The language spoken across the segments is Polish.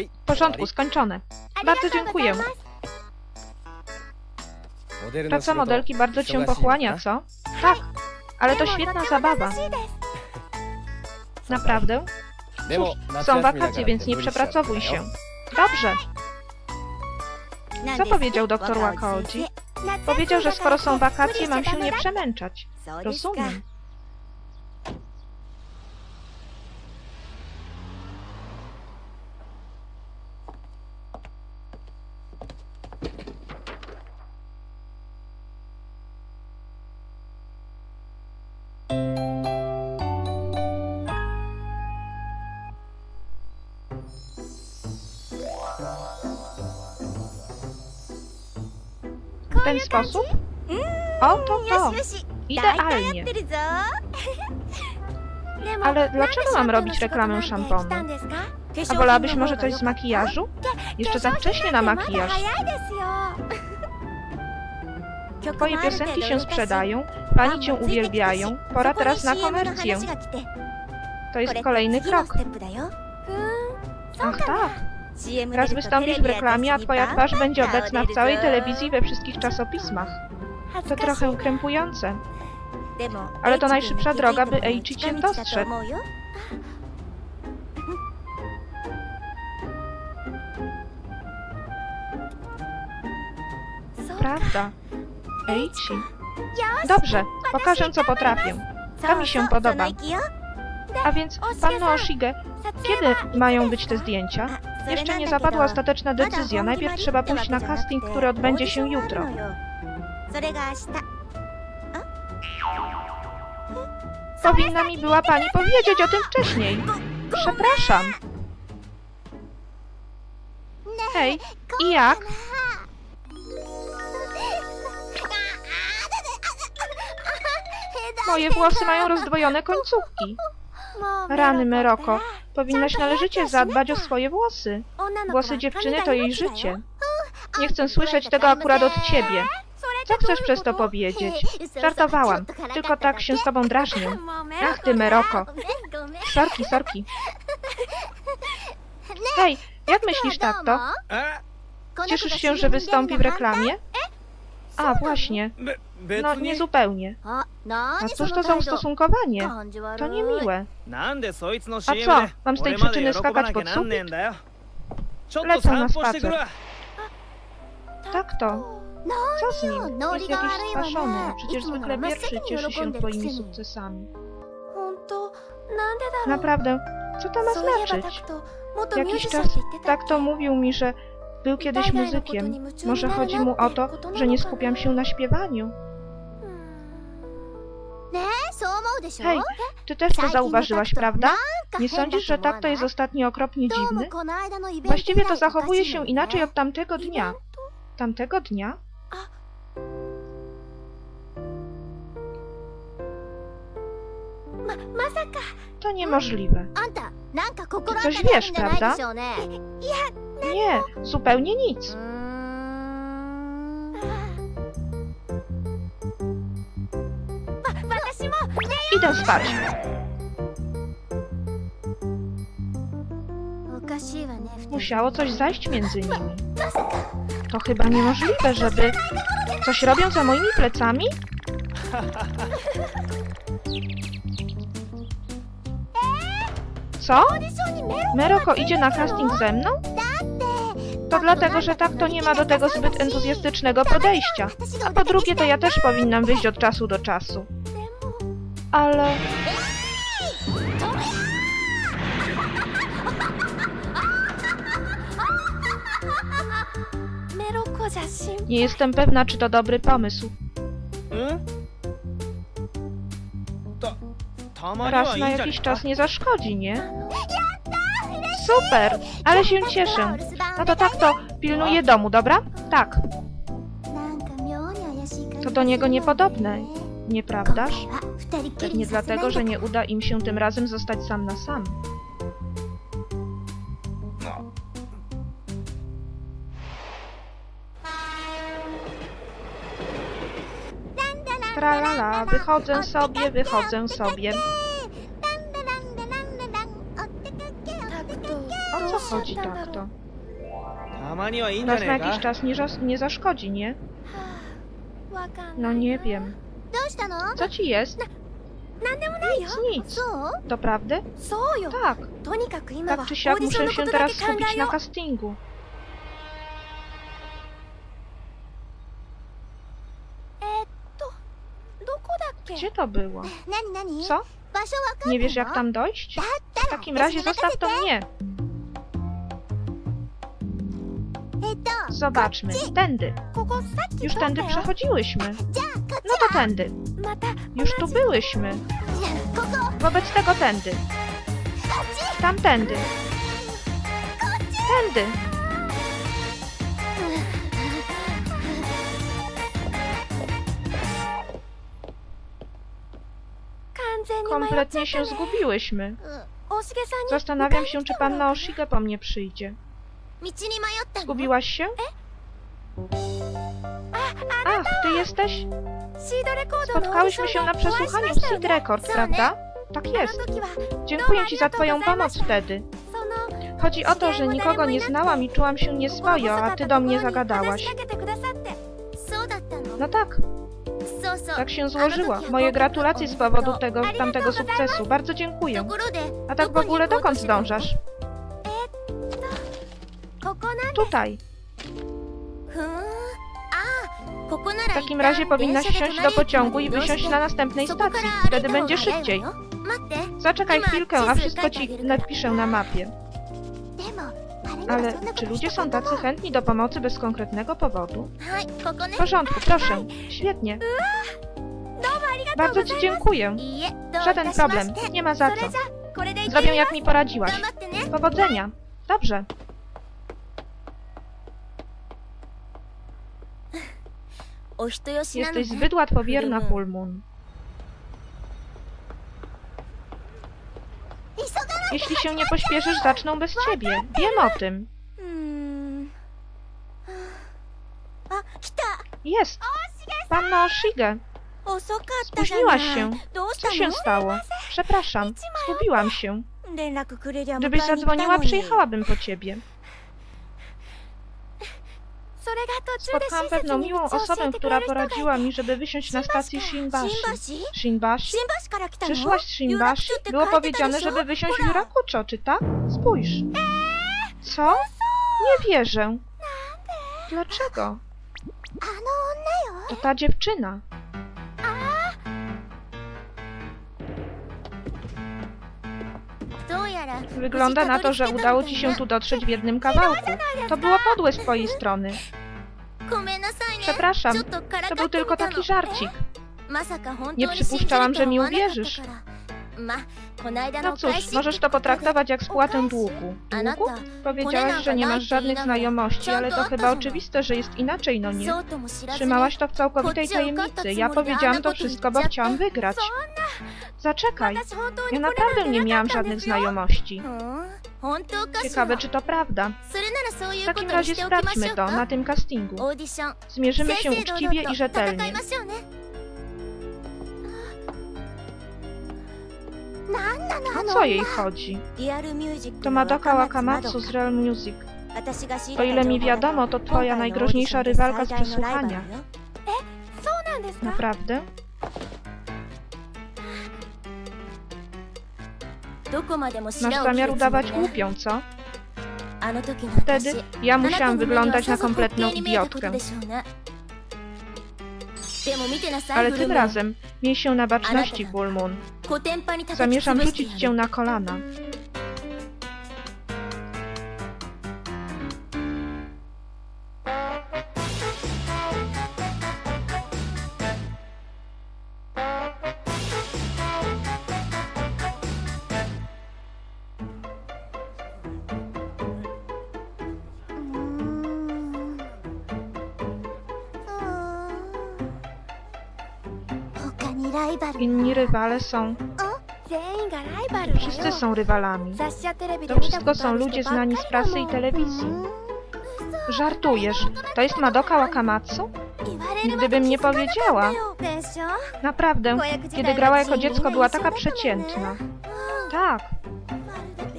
W porządku, skończone. Bardzo dziękuję. Praca modelki bardzo cię pochłania, co? Tak, ale to świetna zabawa. Naprawdę? Cóż, są wakacje, więc nie przepracowuj się. Dobrze. Co powiedział doktor Wakaoji? Powiedział, że skoro są wakacje, mam się nie przemęczać. Rozumiem. Ten sposób? Oto to. Idealnie. Ale dlaczego mam robić reklamę szamponu? A wolałabyś może coś z makijażu? Jeszcze za wcześnie na makijaż. Twoje piosenki się sprzedają, pani cię uwielbiają, pora teraz na komercję. To jest kolejny krok. Ach tak, raz wystąpisz w reklamie, a twoja twarz będzie obecna w całej telewizji we wszystkich czasopismach. To trochę krępujące. ale to najszybsza droga, by Eiichi cię dostrzegł. Prawda. Eichi. Dobrze, pokażę co potrafię. To mi się podoba. A więc, panno Oshige, kiedy mają być te zdjęcia? Jeszcze nie zapadła ostateczna decyzja. Najpierw trzeba pójść na casting, który odbędzie się jutro. Powinna mi była pani powiedzieć o tym wcześniej. Przepraszam. Hej, i jak? Moje włosy mają rozdwojone końcówki. Rany, Meroko. Powinnaś należycie zadbać o swoje włosy. Włosy dziewczyny to jej życie. Nie chcę słyszeć tego akurat od ciebie. Co chcesz przez to powiedzieć? Żartowałam. Tylko tak się z tobą drażnię. Ach ty, Meroko. Sorki, sorki. Hej, jak myślisz, tato? あ Cieszysz się, że wystąpi w reklamie? A, właśnie. No, nie zupełnie. A cóż to za ustosunkowanie? To niemiłe. A co, mam z tej przyczyny skakać pod sufit? Lecę na spacer. Tak to. Co z nim? Jest jakiś spaszony, przecież zwykle pierwszy cieszy się twoimi sukcesami. Naprawdę, co to ma znaczyć? Jakiś czas tak, tak to mówił mi, że był kiedyś muzykiem. Może chodzi mu o to, że nie skupiam się na śpiewaniu. Hej, ty też to zauważyłaś, prawda? Nie sądzisz, że tak to jest ostatnio okropnie dziwny? Właściwie to zachowuje się inaczej od tamtego dnia. Tamtego dnia? To niemożliwe. Ty coś wiesz, prawda? Nie, zupełnie nic. Idę spać. Musiało coś zajść między nimi. To chyba niemożliwe, żeby... Coś robią za moimi plecami? Co? Meroko idzie na casting ze mną? To dlatego, że tak to nie ma do tego zbyt entuzjastycznego podejścia. A po drugie, to ja też powinnam wyjść od czasu do czasu. Ale... Nie jestem pewna, czy to dobry pomysł. Raz na jakiś czas nie zaszkodzi, nie? Super! Ale się cieszę. No to tak to, pilnuję domu, dobra? Tak. To do niego niepodobne, nieprawdaż? Pewnie dlatego, że nie uda im się tym razem zostać sam na sam. No. Tralala, wychodzę sobie, wychodzę sobie. O co chodzi tak to? Nas na jakiś czas nie, nie zaszkodzi, nie? No nie wiem. Co ci jest? Nic, nic. Doprawdy? Tak. Tak czy siak muszę się teraz skupić na castingu. Gdzie to było? Co? Nie wiesz jak tam dojść? W takim razie zostaw to mnie. Zobaczmy. Tędy. Już tędy przechodziłyśmy. No to tędy. Już tu byłyśmy. Wobec tego tędy. Tamtędy. Tędy. Kompletnie się zgubiłyśmy. Zastanawiam się, czy panna Oshiga po mnie przyjdzie. Gubiłaś się? Ach, ty jesteś? Spotkałyśmy się na przesłuchaniu w Seed Record, prawda? Tak jest. Dziękuję ci za twoją pomoc wtedy. Chodzi o to, że nikogo nie znałam i czułam się nieswojo, a ty do mnie zagadałaś. No tak. Tak się złożyło. Moje gratulacje z powodu tego tamtego sukcesu. Bardzo dziękuję. A tak w ogóle dokąd zdążasz? tutaj. W takim razie powinnaś wsiąść do pociągu i wysiąść na następnej stacji. Wtedy będzie szybciej. Zaczekaj chwilkę, a wszystko ci napiszę na mapie. Ale czy ludzie są tacy chętni do pomocy bez konkretnego powodu? W porządku, proszę. Świetnie. Bardzo ci dziękuję. Żaden problem. Nie ma za co. Zrobię jak mi poradziłaś. Powodzenia. Dobrze. Jesteś zbyt łatwowierna, Full Moon. Jeśli się nie pośpieszysz, zaczną bez ciebie. Wiem o tym. Jest! Panno Shige! Spóźniłaś się. Co się stało? Przepraszam, zgubiłam się. Gdybyś zadzwoniła, przyjechałabym po ciebie. Spotkałam pewną miłą osobę, która poradziła mi, żeby wysiąść na stacji Shinbashi. Shinbashi? Przyszłaś Shinbashi? Było powiedziane, żeby wysiąść w Yurakucho, czy tak? Spójrz. Co? Nie wierzę. Dlaczego? To ta dziewczyna. Wygląda na to, że udało ci się tu dotrzeć w jednym kawałku. To było podłe z twojej strony. Przepraszam, to był tylko taki żarcik. Nie przypuszczałam, że mi uwierzysz. No cóż, możesz to potraktować jak spłatę długu. Długu? Powiedziałaś, że nie masz żadnych znajomości, ale to chyba oczywiste, że jest inaczej, no nie? Trzymałaś to w całkowitej tajemnicy. Ja powiedziałam to wszystko, bo chciałam wygrać. Zaczekaj, ja naprawdę nie miałam żadnych znajomości. Ciekawe, czy to prawda. W takim razie sprawdźmy to na tym castingu. Zmierzymy się uczciwie i rzetelnie. O co jej chodzi? To Madoka Wakamatsu z Real Music. O ile mi wiadomo, to twoja najgroźniejsza rywalka z przesłuchania. Naprawdę? Masz zamiar udawać głupią, co? Wtedy ja musiałam wyglądać na kompletną idiotkę. Ale tym razem miej się na baczności, Full Moon. Zamierzam rzucić cię na kolana. Inni rywale są... Wszyscy są rywalami. To wszystko są ludzie znani z prasy i telewizji. Żartujesz? To jest Madoka Wakamatsu? Gdybym nie powiedziała. Naprawdę, kiedy grała jako dziecko była taka przeciętna. Tak,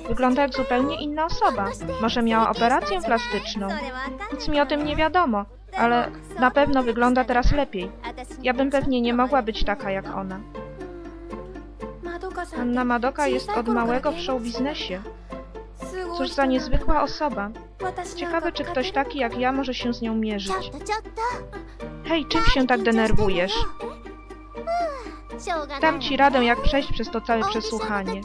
Wygląda jak zupełnie inna osoba. Może miała operację plastyczną. Nic mi o tym nie wiadomo, ale na pewno wygląda teraz lepiej. Ja bym pewnie nie mogła być taka jak ona. Anna Madoka jest od małego w show biznesie. Cóż za niezwykła osoba. Ciekawe, czy ktoś taki jak ja może się z nią mierzyć. Hej, czym się tak denerwujesz? Dam ci radę, jak przejść przez to całe przesłuchanie.